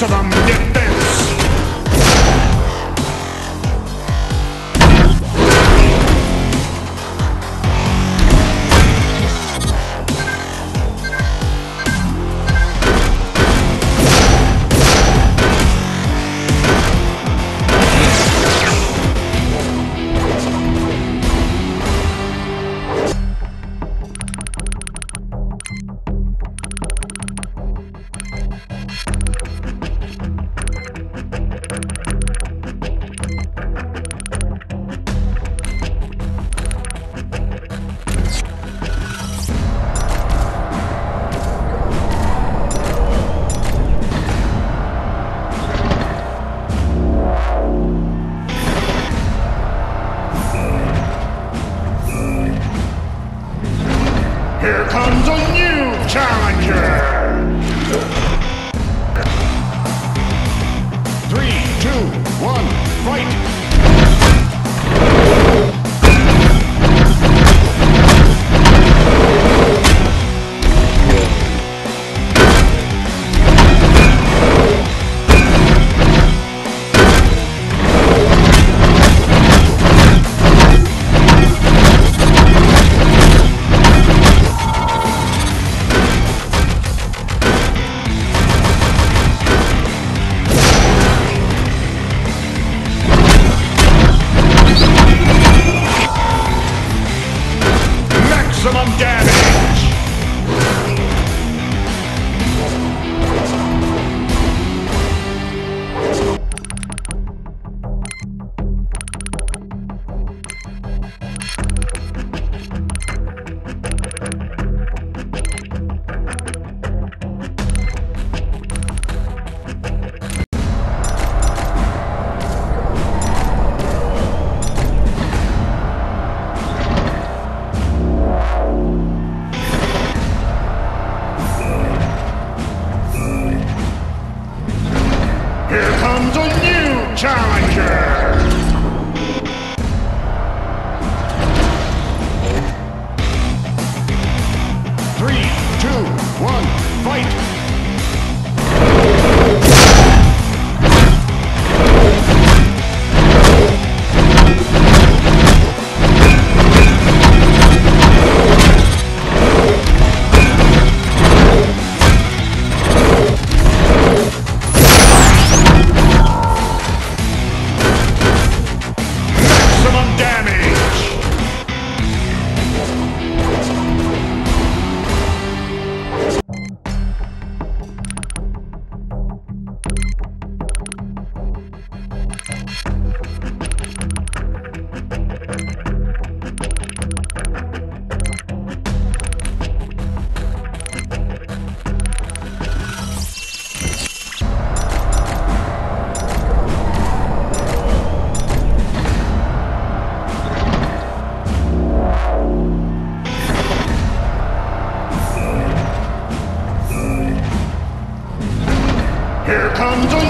Maximum comes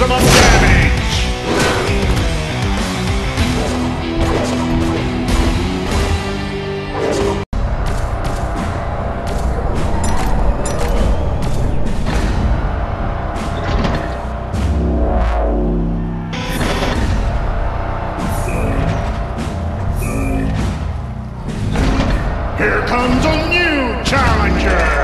maximum damage! Here comes a new challenger!